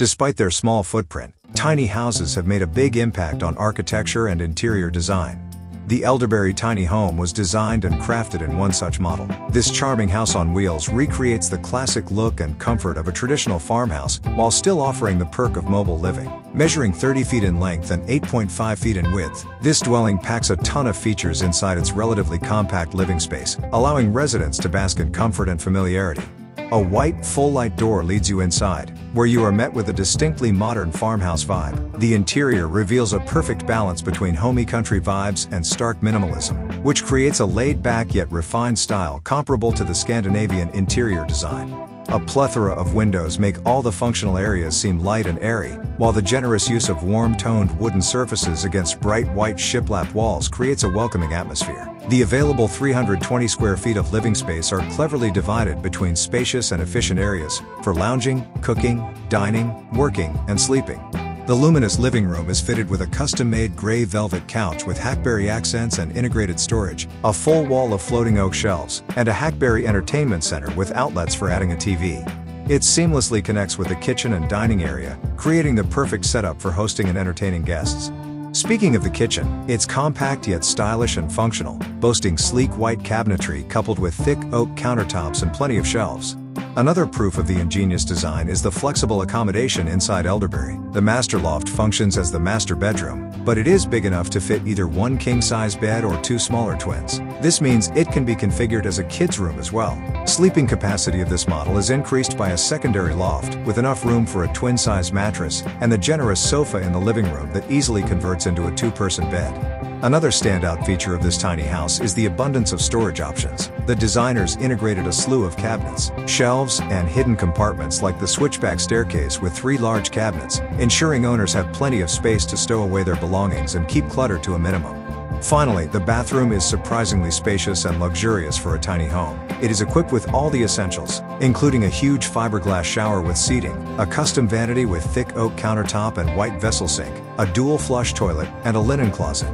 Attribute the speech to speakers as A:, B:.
A: Despite their small footprint, tiny houses have made a big impact on architecture and interior design. The Elderberry tiny home was designed and crafted in one such model. This charming house on wheels recreates the classic look and comfort of a traditional farmhouse while still offering the perk of mobile living. Measuring 30 feet in length and 8.5 feet in width, this dwelling packs a ton of features inside its relatively compact living space, allowing residents to bask in comfort and familiarity. A white, full-light door leads you inside, where you are met with a distinctly modern farmhouse vibe. The interior reveals a perfect balance between homey country vibes and stark minimalism, which creates a laid-back yet refined style comparable to the Scandinavian interior design. A plethora of windows make all the functional areas seem light and airy, while the generous use of warm-toned wooden surfaces against bright white shiplap walls creates a welcoming atmosphere. The available 320 square feet of living space are cleverly divided between spacious and efficient areas for lounging, cooking, dining, working, and sleeping. The luminous living room is fitted with a custom-made gray velvet couch with hackberry accents and integrated storage, a full wall of floating oak shelves, and a hackberry entertainment center with outlets for adding a TV. It seamlessly connects with the kitchen and dining area, creating the perfect setup for hosting and entertaining guests. Speaking of the kitchen, it's compact yet stylish and functional, boasting sleek white cabinetry coupled with thick oak countertops and plenty of shelves. Another proof of the ingenious design is the flexible accommodation inside Elderberry. The master loft functions as the master bedroom, but it is big enough to fit either one king-size bed or two smaller twins. This means it can be configured as a kid's room as well. Sleeping capacity of this model is increased by a secondary loft, with enough room for a twin-size mattress, and the generous sofa in the living room that easily converts into a two-person bed. Another standout feature of this tiny house is the abundance of storage options. The designers integrated a slew of cabinets, shelves, and hidden compartments like the switchback staircase with three large cabinets, ensuring owners have plenty of space to stow away their belongings and keep clutter to a minimum. Finally, the bathroom is surprisingly spacious and luxurious for a tiny home. It is equipped with all the essentials, including a huge fiberglass shower with seating, a custom vanity with thick oak countertop and white vessel sink, a dual flush toilet, and a linen closet.